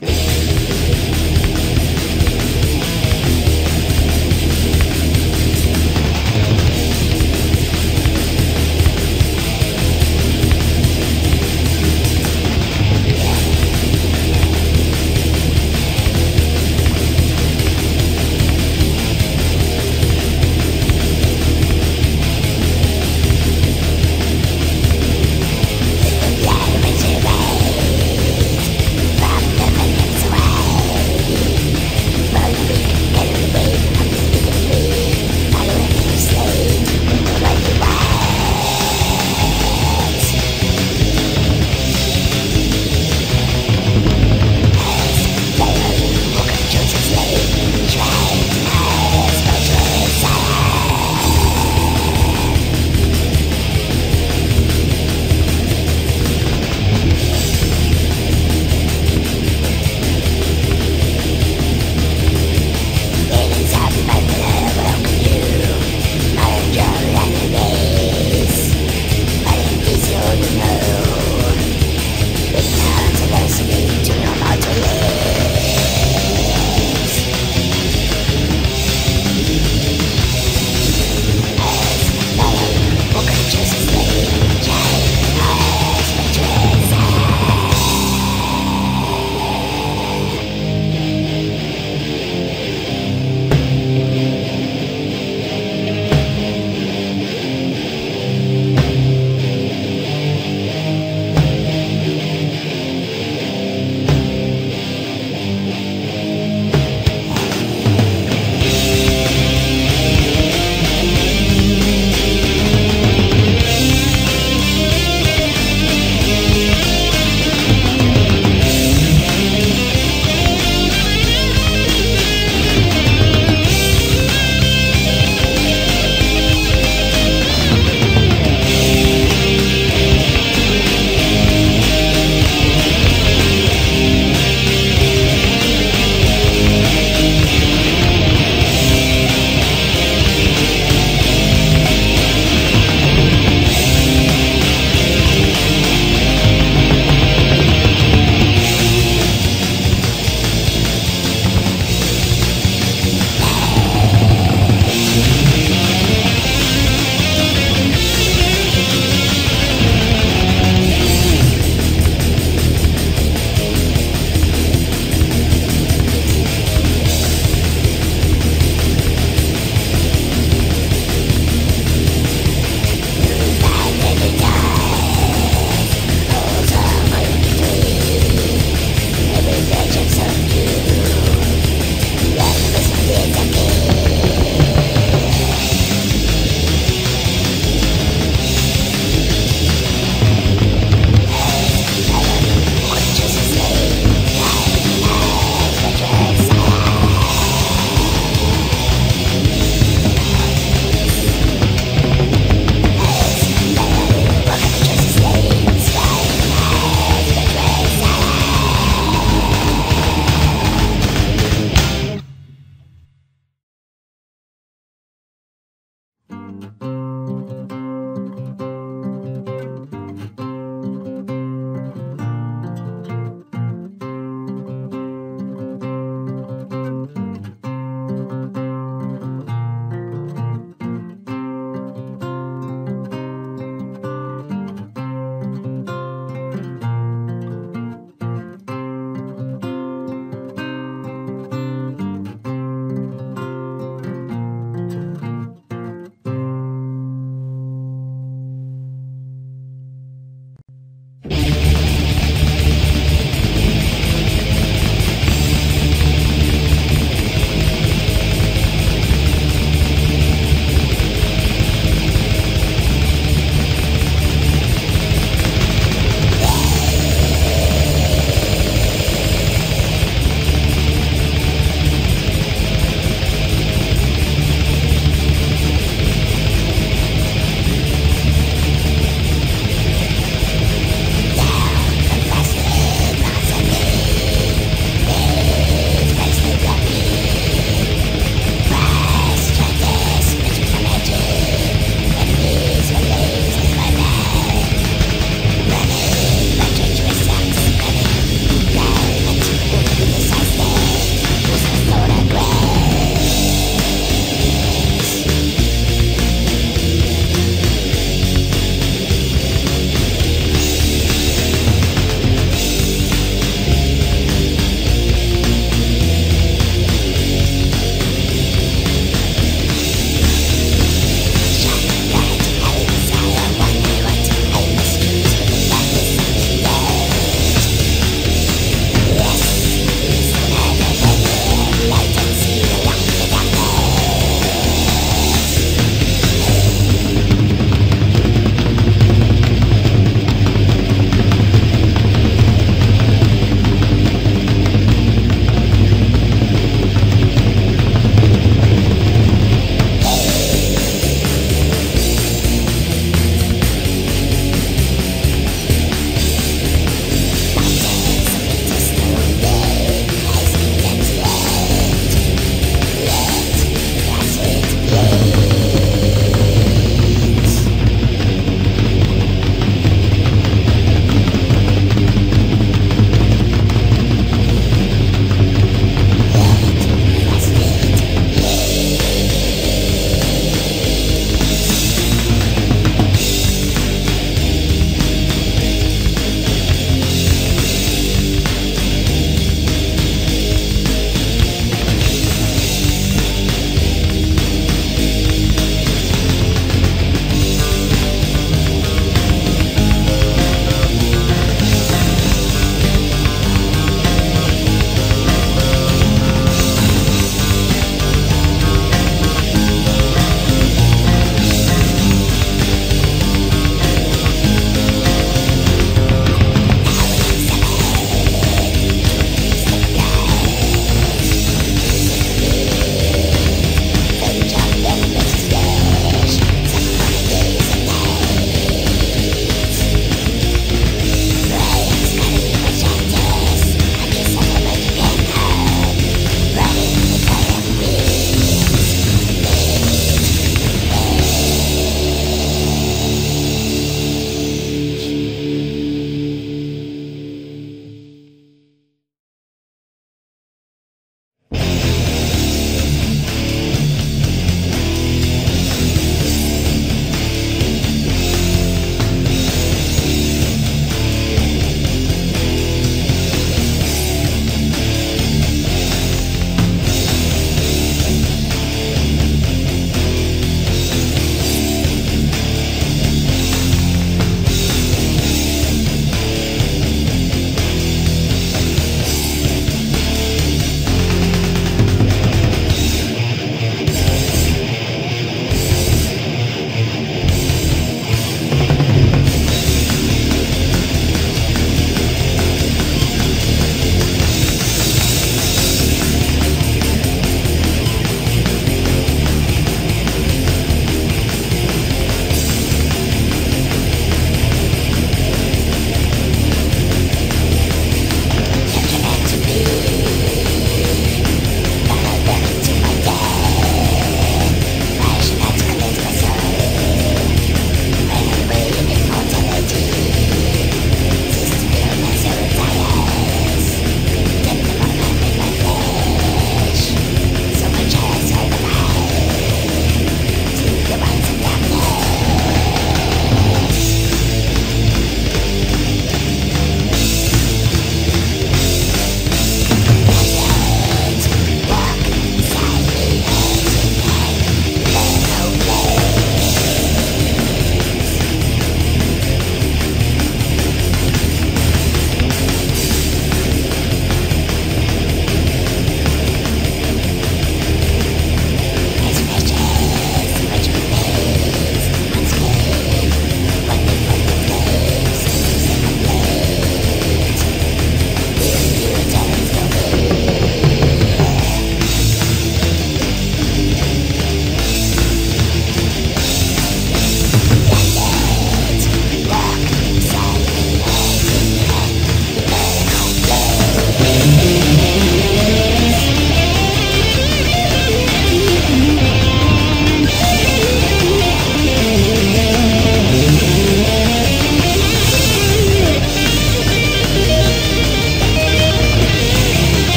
you